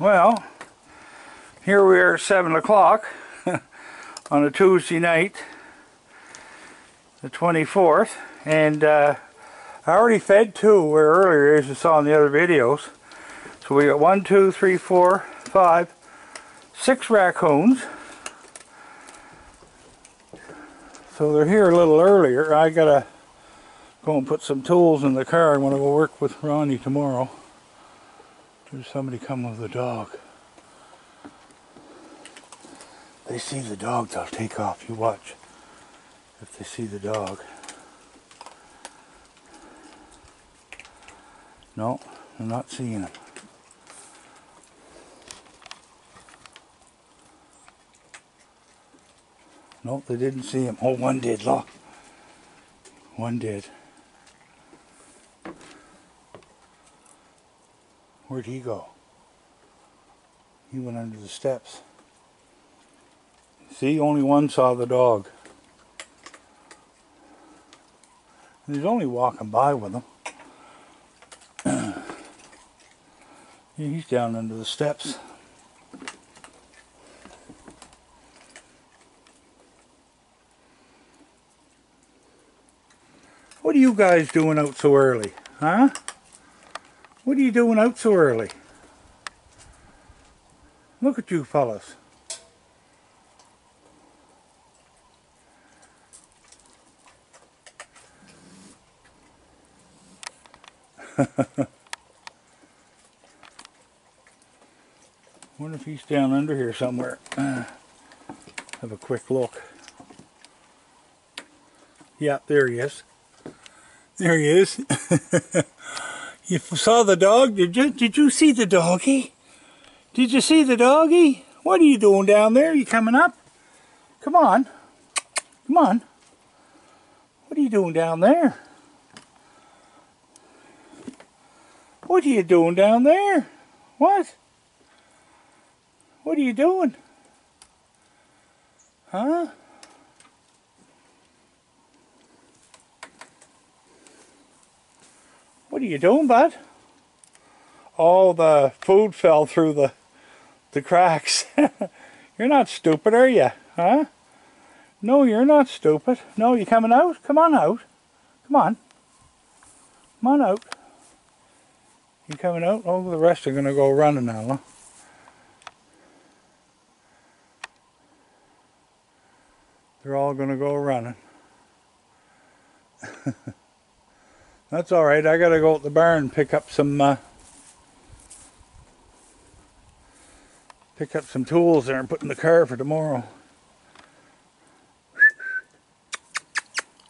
Well, here we are at 7 o'clock on a Tuesday night, the 24th, and uh, I already fed two where earlier, as you saw in the other videos. So we got one, two, three, four, five, six raccoons. So they're here a little earlier. I gotta go and put some tools in the car. I want to go work with Ronnie tomorrow. There's somebody come with a dog. They see the dog, they'll take off. You watch. If they see the dog. No, I'm not seeing him. Nope, they didn't see him. Oh, one did, look. One did. Where'd he go? He went under the steps. See, only one saw the dog. And he's only walking by with him. He's down under the steps. What are you guys doing out so early? Huh? What are you doing out so early? Look at you fellas. wonder if he's down under here somewhere. Have a quick look. Yeah, there he is. There he is. you saw the dog, did you? Did you see the doggy? Did you see the doggy? What are you doing down there? You coming up? Come on. Come on. What are you doing down there? What are you doing down there? What? What are you doing? Huh? What are you doing, bud? All the food fell through the the cracks. you're not stupid, are you? Huh? No, you're not stupid. No, you coming out? Come on out. Come on. Come on out. You coming out? Oh, the rest are going to go running now, huh? They're all going to go running. That's all right. I got to go at the barn and pick up some uh, pick up some tools there and put in the car for tomorrow.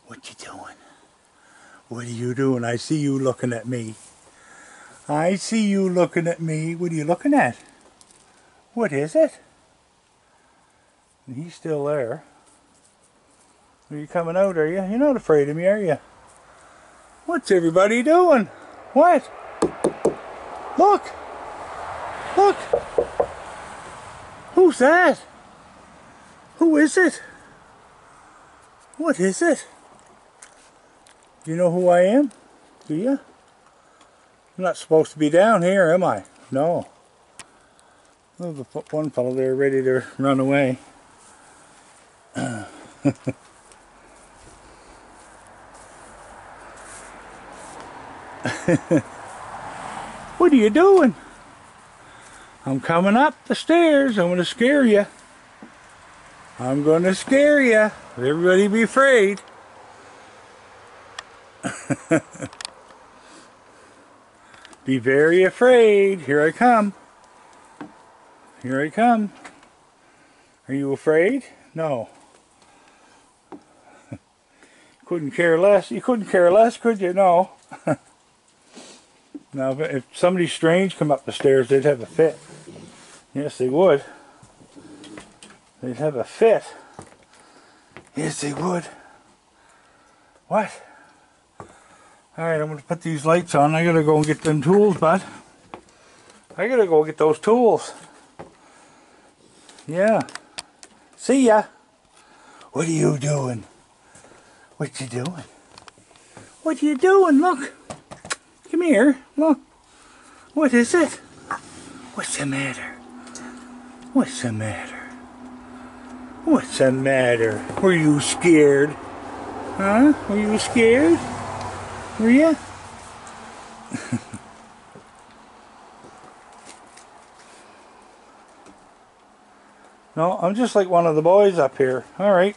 What you doing? What are you doing? I see you looking at me. I see you looking at me. What are you looking at? What is it? And he's still there. Are you coming out, are you? You're not afraid of me, are you? What's everybody doing? What? Look! Look! Who's that? Who is it? What is it? Do you know who I am? Do you? I'm not supposed to be down here, am I? No. There's one fellow there ready to run away. what are you doing? I'm coming up the stairs. I'm going to scare you. I'm going to scare you. Everybody be afraid. be very afraid. Here I come. Here I come. Are you afraid? No. couldn't care less. You couldn't care less, could you? No. Now, if somebody strange come up the stairs, they'd have a fit. Yes, they would. They'd have a fit. Yes, they would. What? Alright, I'm going to put these lights on. I got to go and get them tools, bud. I got to go get those tools. Yeah. See ya. What are you doing? What you doing? What you doing? Look. Come here. Look. What is it? What's the matter? What's the matter? What's the matter? Were you scared? Huh? Were you scared? Were you? no, I'm just like one of the boys up here. Alright.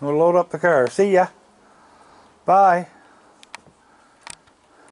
We'll load up the car. See ya. Bye.